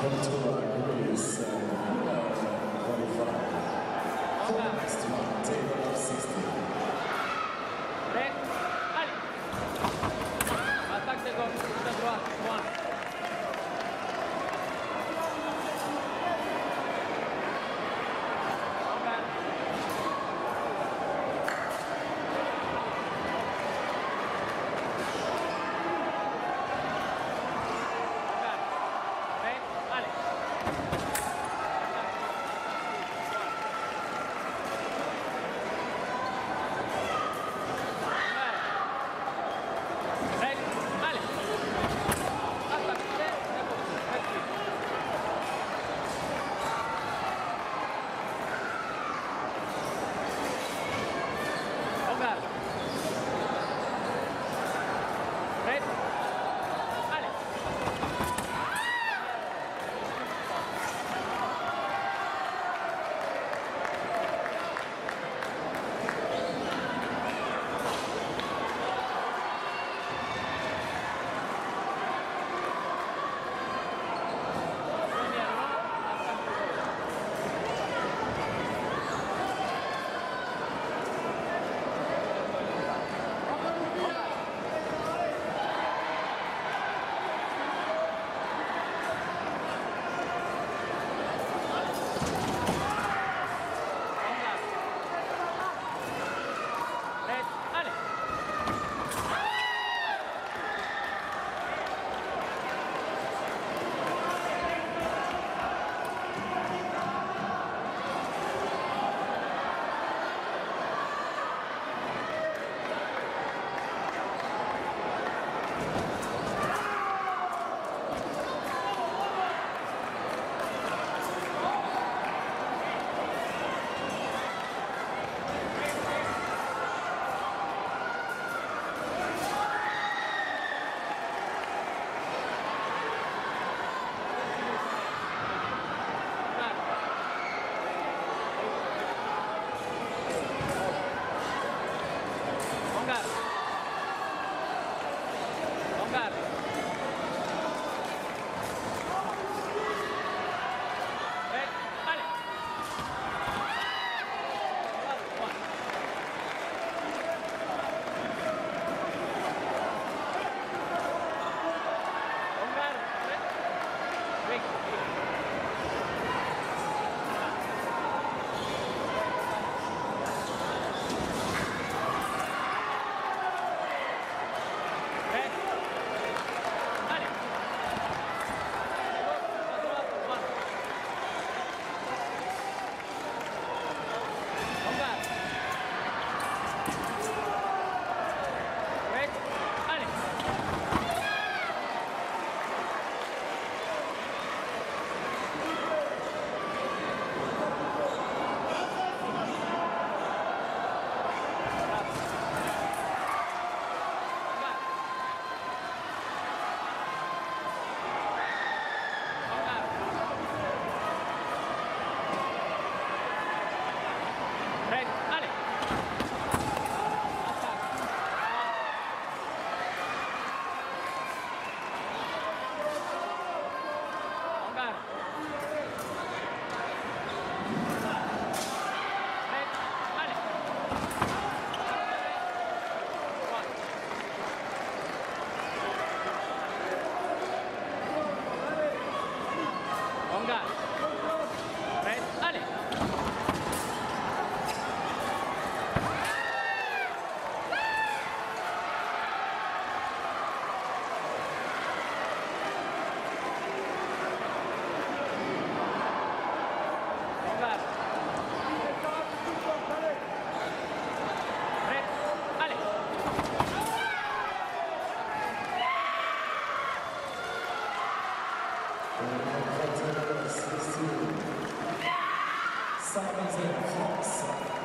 come to Cultural. Table of 16. Simons Fox.